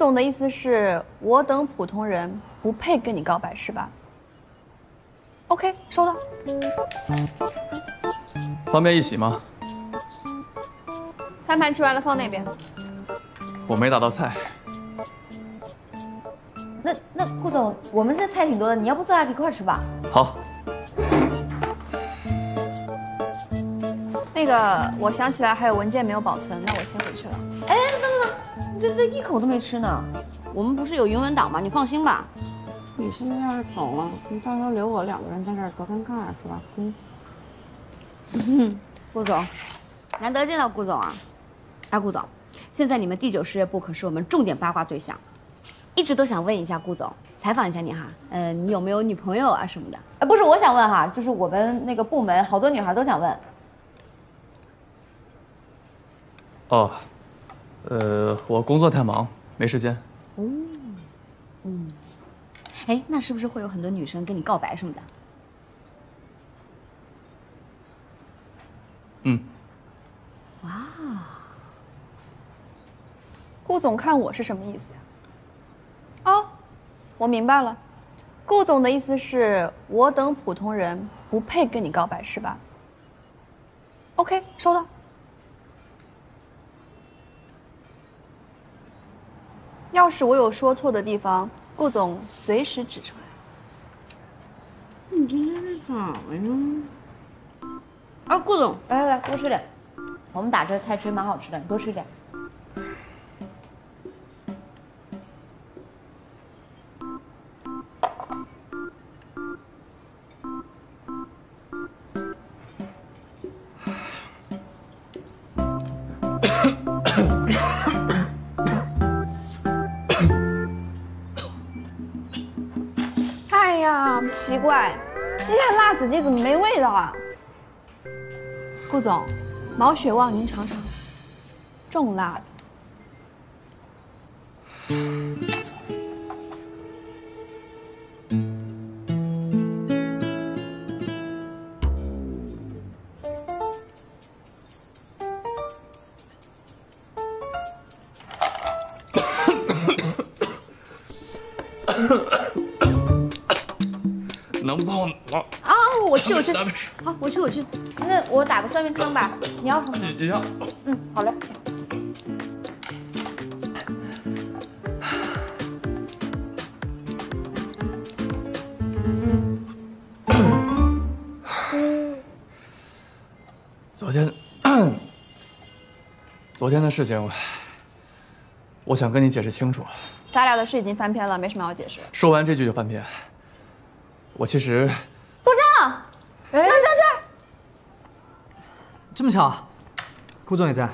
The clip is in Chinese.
总的意思是我等普通人不配跟你告白是吧？OK，收到。方便一起吗？餐盘吃完了放那边。我没打到菜。那那顾总，我们这菜挺多的，你要不坐下一块吃吧？好。那个，我想起来还有文件没有保存，那我先回去了。哎，这这一口都没吃呢。我们不是有云文档吗？你放心吧。你现在要是走了，你到时候留我两个人在这儿多尴尬是吧？嗯。顾总，难得见到顾总啊。哎，顾总，现在你们第九事业部可是我们重点八卦对象，一直都想问一下顾总，采访一下你哈。呃，你有没有女朋友啊什么的？哎，不是我想问哈，就是我们那个部门好多女孩都想问。哦，呃，我工作太忙，没时间。哦，嗯，哎，那是不是会有很多女生跟你告白什么的？嗯。哇，顾总看我是什么意思呀？哦，我明白了，顾总的意思是我等普通人不配跟你告白是吧？OK，收到。要是我有说错的地方，顾总随时指出来。你这是咋了呀？啊，顾总，来来来，多吃点。我们打这菜其实蛮好吃的，你多吃一点。奇怪，今天的辣子鸡怎么没味道啊？顾总，毛血旺您尝尝，重辣的。去我去，好，我去我去。那我打个算命汤吧，你要什么？你要。嗯，好嘞。昨天，昨天的事情，我想跟你解释清楚。咱俩的事已经翻篇了，没什么要解释。说完这句就翻篇。我其实。哎，张张这儿，这么巧，顾总也在。